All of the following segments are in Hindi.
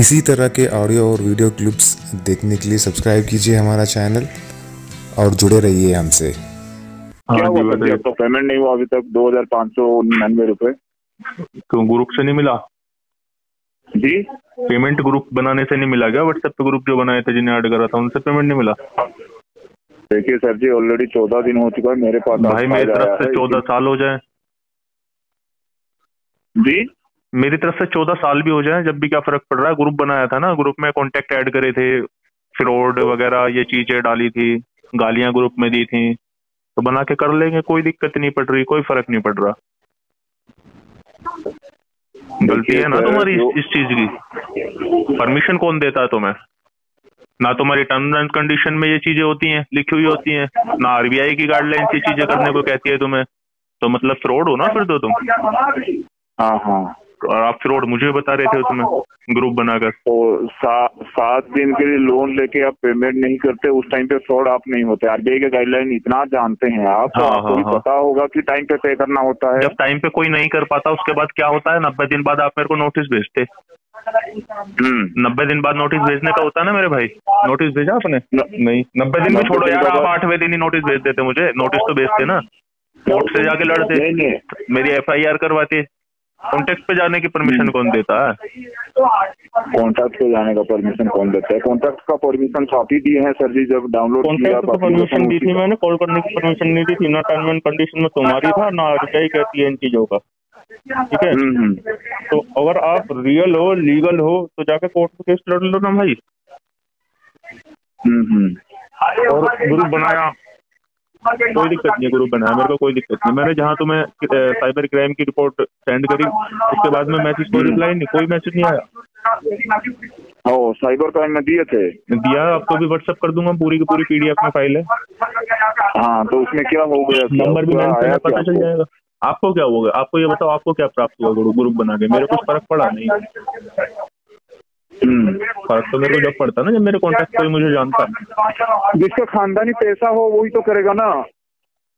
इसी तरह के ऑडियो और वीडियो क्लिप्स देखने के लिए सब्सक्राइब कीजिए हमारा चैनल और जुड़े रहिए हमसे। हाँ क्या हुआ तो पेमेंट नहीं हुआ अभी तक दो हज़ार पाँच सौ निन्यानवे रुपए। क्यों ग्रुप से नहीं मिला? जी। पेमेंट ग्रुप बनाने से नहीं मिला क्या? व्हाट्सएप पे ग्रुप जो बनाए थे जिन्हें ऐड करा था उनसे पेमेंट नहीं मिला? देखिए सर जी ऑलरेडी चौदह दिन हो चुका है मेरे पास भाई मेरी तरफ़ से है। चौदह साल हो जाए। जी। मेरी तरफ़ से चौदह साल भी हो जाए जब भी क्या फ़र्क पड़ रहा है ग्रुप बनाया था ना ग्रुप में कॉन्टेक्ट ऐड करे थे फ्रॉड वगैरह ये चीज़ें डाली थी गालियाँ ग्रुप में दी थी तो बना के कर लेंगे कोई दिक्कत नहीं पड़ रही कोई फ़र्क नहीं पड़ रहा। गलती है ना तुम्हारी इस, चीज़ की? परमिशन कौन देता है तुम्हें? ना तुम्हारी टर्म एंड कंडीशन में ये चीज़ें होती हैं लिखी हुई होती हैं ना आरबीआई की गाइडलाइन ये चीज़ें करने को कहती है तुम्हें तो मतलब फ्रॉड हो ना फिर तो तुम। हाँ हाँ। और आप फ्रॉड मुझे बता रहे थे उसमें ग्रुप बनाकर। तो सा, सात दिन के लिए लोन लेके आप पेमेंट नहीं करते उस टाइम पे फ्रॉड आप नहीं होते। आरबीआई के गाइडलाइन इतना जानते हैं आप तो हाँ, आपको हाँ, हाँ। पता होगा कि टाइम पे पे करना होता है। जब टाइम पे कोई नहीं कर पाता उसके बाद क्या होता है? नब्बे दिन बाद आप मेरे को नोटिस भेजते। हम्म। नब्बे दिन बाद नोटिस भेजने का होता है ना मेरे भाई? नोटिस भेजा आपने? न- नहीं। नब्बे दिन में छोड़ो यार आप आठवें दिन ही नोटिस भेज देते मुझे। नोटिस तो भेजते ना। कोर्ट से जाके लड़ते मेरी एफ़ आई आर करवाते। कॉन्टेक्ट पे जाने की परमिशन कौन देता है? कॉन्ट्रैक्ट पे जाने का परमिशन कौन देता है? कॉन्ट्रैक्ट का परमिशन तो आप ही दिए हैं सर जी जब डाउनलोड किया कॉन्टेक्ट को परमिशन दी थी मैंने कॉल करने की परमिशन नहीं दी थी ना टर्म एंड कंडीशन में तुम्हारी था ना आरटीआई कहती है इन चीज़ों का। ठीक है? हम्म हम्म। तो अगर आप रियल हो लीगल हो तो जाके कोर्ट में केस लड़ लो ना भाई। हम्म हम्म। और ग्रुप बनाया। कोई दिक्कत नहीं है ग्रुप बनाया मेरे को कोई दिक्कत नहीं। मैंने जहाँ तुम्हें साइबर क्राइम की रिपोर्ट सेंड करी उसके बाद में मैसेज कोई रिप्लाई नहीं कोई मैसेज नहीं आया। ओ साइबर क्राइम में दिए थे? दिया आपको भी व्हाट्सएप कर दूँगा पूरी की पूरी पीडीएफ में फ़ाइल है। हाँ तो उसमें क्या हो गया? नंबर भी है पता चल? जाएगा। आपको क्या होगा आपको ये बताओ आपको क्या प्राप्त हुआ ग्रुप बना के? मेरे कुछ फ़र्क पड़ा नहीं। फ़र्क तो मेरे को जब पड़ता ना जब मेरे कॉन्टेक्ट कोई मुझे जानता। है जिसका खानदानी पैसा हो वही तो करेगा ना।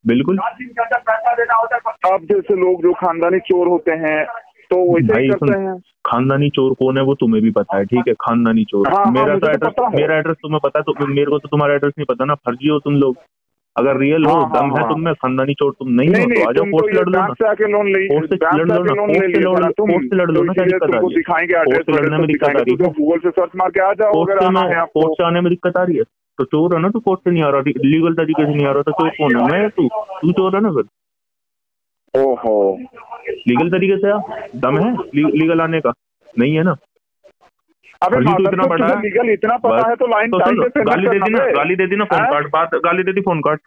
बिल्कुल। अब जैसे लोग जो खानदानी चोर होते हैं तो वैसे करते हैं। खानदानी चोर कौन है वो तुम्हें भी पता है ठीक है? खानदानी चोर। हाँ, हाँ, मेरा मुझे तो तो एड्रेस मेरा एड्रेस तुम्हें पता है तो मेरे को तो तुम्हारा एड्रेस नहीं पता ना फर्जी हो तुम लोग। अगर रियल हो हाँ, हाँ, दम है हाँ। तुम में खानदानी चोर तुम नहीं हो तो आ जाओ तो कोर्ट से लड़ लो ना। कोर्ट से लड़ लो ना कोर्ट से लड़ ना कोर्ट से लड़ लो तो ना क्या दिक्कत आ रही है? कोर्ट से लड़ने में दिक्कत आ रही है। गूगल से सर्च मार के आ जाओ कोर्ट अगर से आना है आपको। कोर्ट से आने में दिक्कत आ रही है? तो चोर है ना तो कोर्ट से नहीं आ रहा। लीगल तरीके से नहीं आ रहा तो चोर कौन है? मैं तू? तू चोर है ना फिर? ओहो। लीगल तरीके से दम है? लीगल आने का? नहीं है ना? अबे तो इतना तो बड़ा है। लीगल इतना पता है तो लाइन तो गाली दे दी ना गाली दे दी ना फ़ोन काट कार्ड बात गाली दे दी फ़ोन कार्ड